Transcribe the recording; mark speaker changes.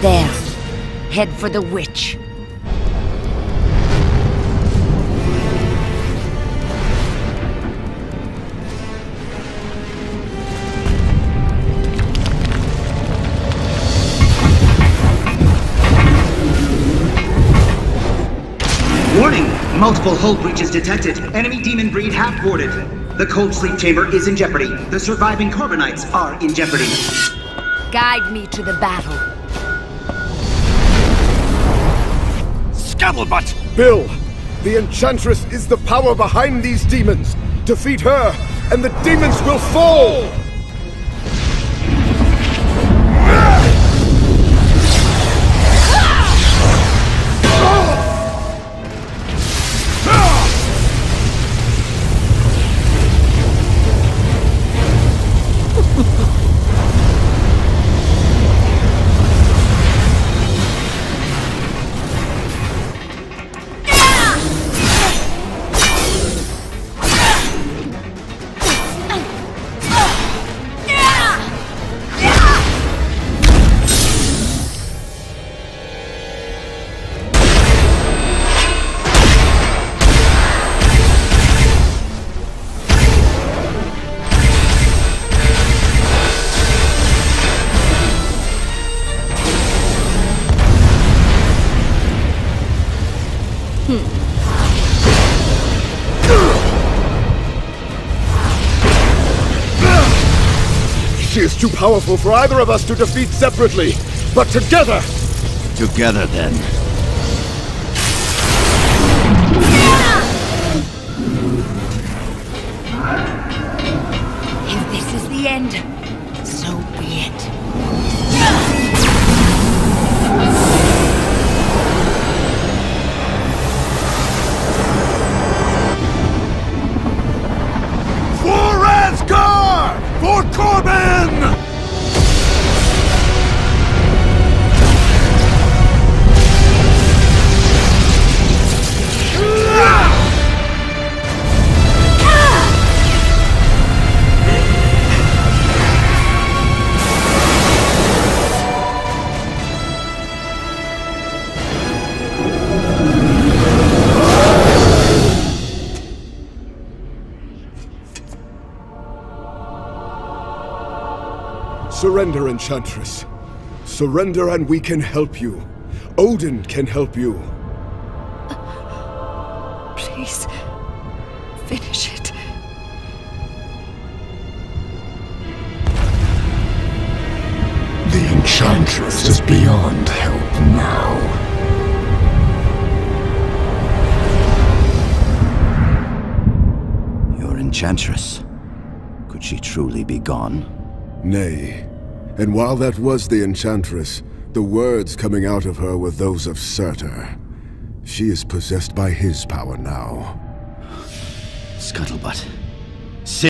Speaker 1: There. Head for the witch.
Speaker 2: Warning! Multiple hull breaches detected. Enemy demon breed half boarded. The cold sleep chamber is in jeopardy. The surviving Korbinites are in jeopardy.
Speaker 1: Guide me to the battle.
Speaker 3: Skuttlebutt!
Speaker 4: Bill, the Enchantress is the power behind these demons. Defeat her, and the demons will fall! She is too powerful for either of us to defeat separately, but together!
Speaker 3: Together then.
Speaker 1: If this is the end, so be it.
Speaker 4: Surrender, Enchantress. Surrender and we can help you. Odin can help you.
Speaker 1: Please, finish it.
Speaker 5: The Enchantress is beyond help now.
Speaker 3: Your Enchantress. Could she truly be gone?
Speaker 4: Nay. And while that was the Enchantress, the words coming out of her were those of Surtur. She is possessed by his power now.
Speaker 3: Skuttlebutt.